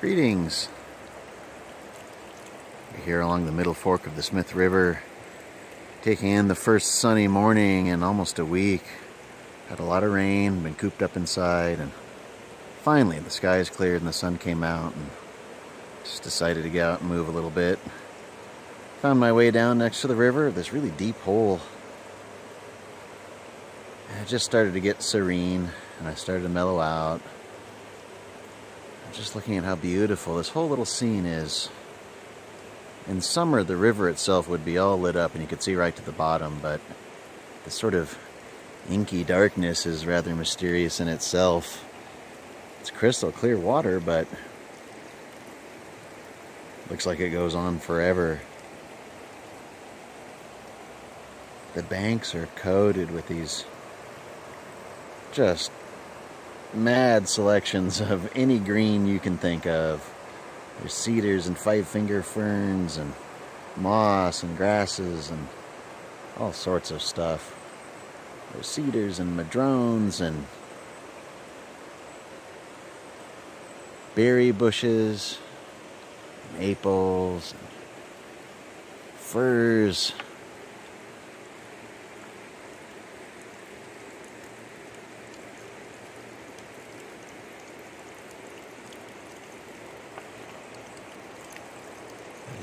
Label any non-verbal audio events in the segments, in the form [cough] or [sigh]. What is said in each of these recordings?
Greetings. We're here along the middle fork of the Smith River, taking in the first sunny morning in almost a week. Had a lot of rain, been cooped up inside, and finally the skies cleared and the sun came out, and just decided to get out and move a little bit. Found my way down next to the river, this really deep hole. It just started to get serene, and I started to mellow out just looking at how beautiful this whole little scene is. In summer, the river itself would be all lit up and you could see right to the bottom, but the sort of inky darkness is rather mysterious in itself. It's crystal clear water, but looks like it goes on forever. The banks are coated with these just mad selections of any green you can think of. There's cedars and five-finger ferns and moss and grasses and all sorts of stuff. There's cedars and madrones and berry bushes, maples, firs.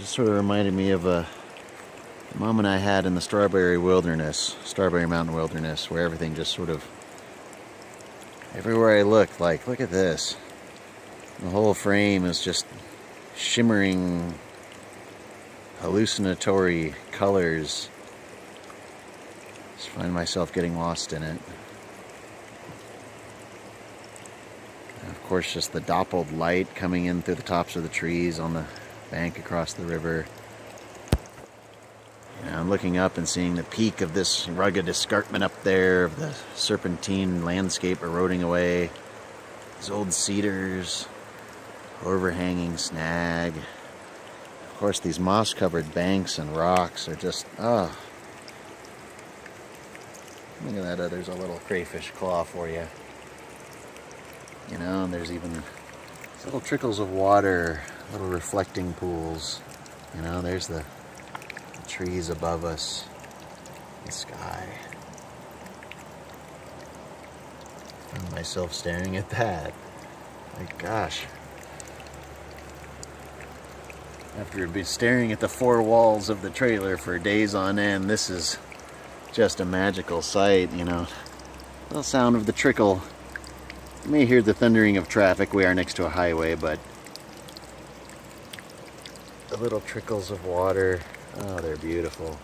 Just sort of reminded me of uh, a moment I had in the Strawberry Wilderness, Strawberry Mountain Wilderness, where everything just sort of, everywhere I looked, like, look at this. The whole frame is just shimmering, hallucinatory colors. Just find myself getting lost in it. And of course, just the dappled light coming in through the tops of the trees on the bank across the river. I'm looking up and seeing the peak of this rugged escarpment up there of the serpentine landscape eroding away. These old cedars, overhanging snag. Of course, these moss-covered banks and rocks are just, oh. Look at that, uh, there's a little crayfish claw for you. You know, and there's even little trickles of water little reflecting pools. You know, there's the, the trees above us, the sky. Find myself staring at that. My gosh. After be staring at the four walls of the trailer for days on end, this is just a magical sight, you know. The sound of the trickle. You may hear the thundering of traffic. We are next to a highway, but little trickles of water. Oh, they're beautiful.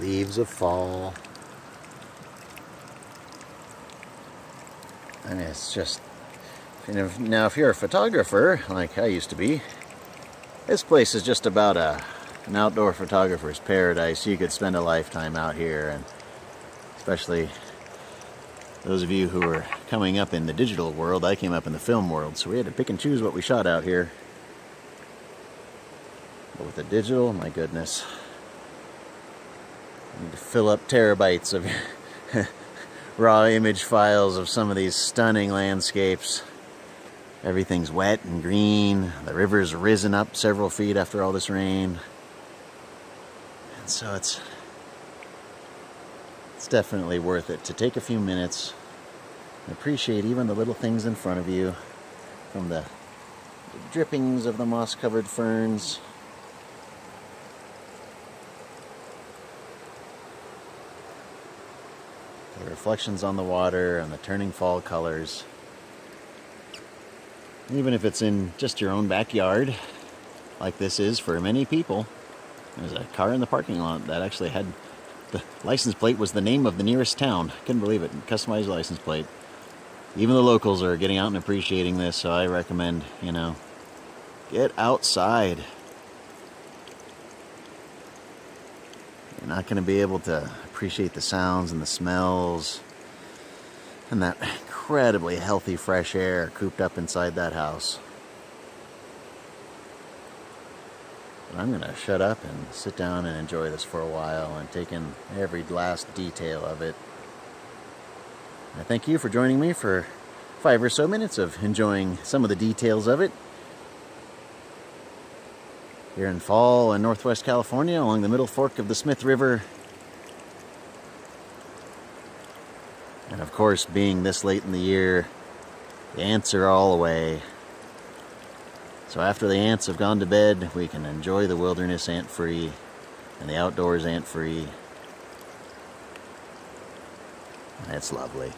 Leaves of fall. And it's just, now if you're a photographer, like I used to be, this place is just about a, an outdoor photographer's paradise. You could spend a lifetime out here and especially those of you who are coming up in the digital world. I came up in the film world, so we had to pick and choose what we shot out here. But with the digital, my goodness, I need to fill up terabytes of [laughs] raw image files of some of these stunning landscapes. Everything's wet and green. The river's risen up several feet after all this rain. And so it's it's definitely worth it to take a few minutes and appreciate even the little things in front of you from the drippings of the moss-covered ferns. The reflections on the water and the turning fall colors. Even if it's in just your own backyard like this is for many people. There's a car in the parking lot that actually had the license plate was the name of the nearest town. Couldn't believe it. Customized license plate. Even the locals are getting out and appreciating this, so I recommend, you know, get outside. You're not going to be able to appreciate the sounds and the smells and that incredibly healthy fresh air cooped up inside that house. I'm going to shut up and sit down and enjoy this for a while and take in every last detail of it. I thank you for joining me for five or so minutes of enjoying some of the details of it. Here in fall in northwest California along the middle fork of the Smith River. And of course, being this late in the year, the ants are all away. So after the ants have gone to bed, we can enjoy the wilderness ant-free and the outdoors ant-free. It's lovely.